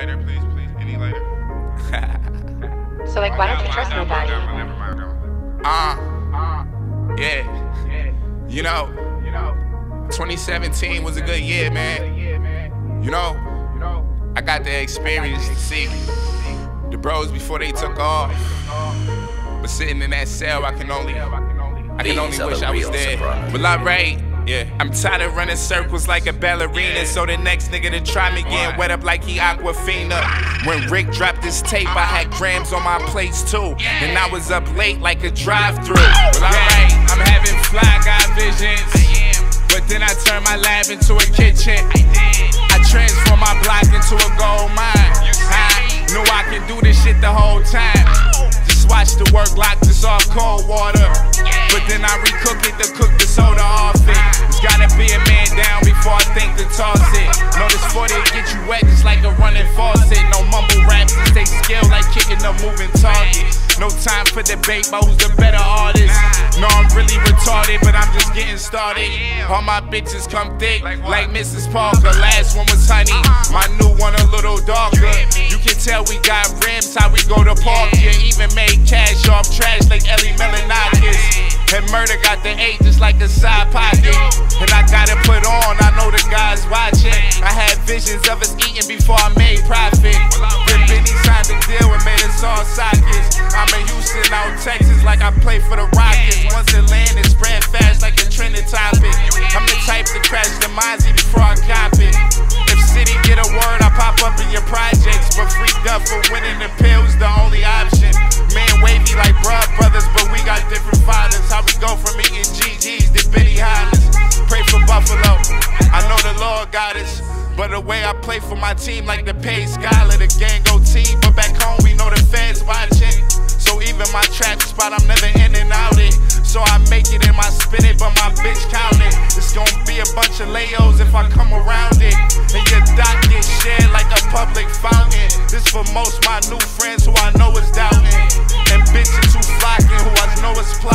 Lighter, please, please. Any lighter. So like, why don't you trust Never nobody? mind, never mind, never mind. Uh, yeah. You know, 2017 was a good year, man. You know, I got the experience to see the bros before they took off. But sitting in that cell, I can only, I can only wish I was real there. surprises. Well, I'm right. Yeah, I'm tired of running circles like a ballerina. So the next nigga to try me getting wet up like he Aquafina. When Rick dropped this tape, I had grams on my plates too. And I was up late like a drive through. Well, alright, I'm having fly guy visions. But then I turn my lab into a kitchen. I transform my block into a gold mine. You I knew I can do this shit the whole time. Just watch the work lock this off cold water. But then I recook it to cook the soda off it. It's gotta be a man down before I think to toss it. No, this 40 get you wet just like a running faucet. No mumble raps, stay skill like kicking a moving target. No time for debate about who's the better artist. No, I'm really retarded, but I'm just getting started. All my bitches come thick, like Mrs. Parker. Last one was honey, my new one a a side pocket. And I got it put on, I know the guys watching. I had visions of us eating before I made profit. Then Benny signed the deal and made us all sockets. I'm in Houston, out Texas, like I play for the Rockets. Once it land, it spread fast like a trending topic. I'm the type to crash the Mozzie before I cop it. If City get a word, I pop up in your projects. But free up for winning the pills, goddess. But the way I play for my team, like the paid scholar, the gang go team. But back home, we know the feds watching. So even my trap spot, I'm never in and out it. So I make it and I spin it, but my bitch count it. It's gonna be a bunch of layos if I come around it. And your doc get shared like a public fountain. This for most my new friends who I know is doubting. And bitches who flocking, who I know is plotting.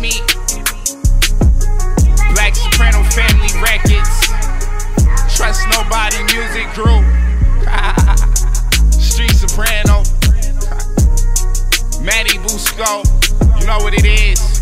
me. Black Soprano Family Records. Trust Nobody Music Group. Streets Soprano. Maddie Busco. You know what it is.